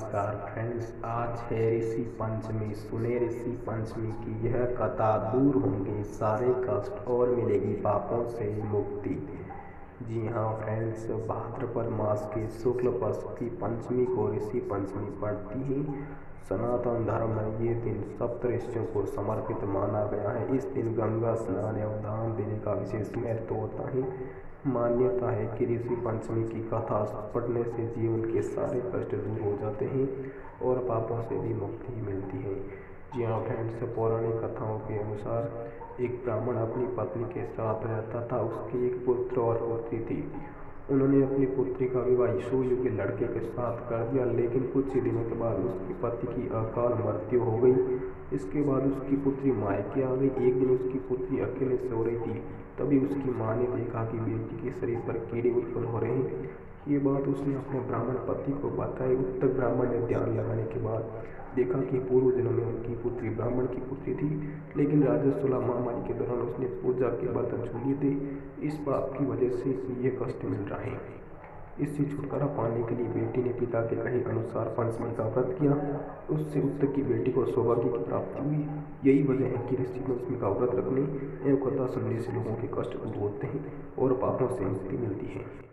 नमस्कार फ्रेंड्स आज है ऋषि पंचमी। सुने ऋषि पंचमी की यह कथा दूर होंगे, सारे कष्ट और मिलेगी पापों से मुक्ति। जी हाँ फ्रेंड्स भाद्रपद मास के शुक्ल पक्ष की पंचमी को ऋषि पंचमी पड़ती है सनातन धर्म में ये दिन सप्त ऋषियों को समर्पित माना गया है। इस दिन गंगा स्नान एवं दान देने का विशेष महत्व होता है मान्यता है कि ऋषि पंचमी की कथा पढ़ने से जीवन के सारे कष्ट दूर हो जाते हैं और पापों से भी मुक्ति मिलती है। जी हाँ फ्रेंड्स पौराणिक कथाओं के अनुसार एक ब्राह्मण अपनी पत्नी के साथ रहता था, उसके एक पुत्र और पुत्री थी। उन्होंने अपनी पुत्री का विवाह यशोयु के लड़के के साथ कर दिया, लेकिन कुछ ही दिनों के बाद उसकी पति की अकाल मृत्यु हो गई। इसके बाद उसकी पुत्री मायके आ गई। एक दिन उसकी पुत्री अकेले सो रही थी। तभी उसकी माँ ने देखा कि बेटी के शरीर पर कीड़े उत्पन्न हो रहे हैं। ये बात उसने अपने ब्राह्मण पति को बताई। उत्तर ब्राह्मण ने ध्यान लगाने के बाद देखा कि पूर्व जन्म में उनकी पुत्री ब्राह्मण की पुत्री थी, लेकिन राजस्वला महामारी के दौरान उसने पूजा के बर्तन छू लिए थे इस बात की वजह से ये कष्ट मिल रहा है। इससे छुटकारा पाने के लिए बेटी ने पिता के कहे अनुसार पंचमी का व्रत किया। उससे उत्तर की बेटी को सौभाग्य की प्राप्ति हुई। यही वजह है कि ऋषि पंचमी का व्रत रखने एवं कथा सुनने से लोगों के कष्ट दूर होते हैं और पापों से मुक्ति मिलती है।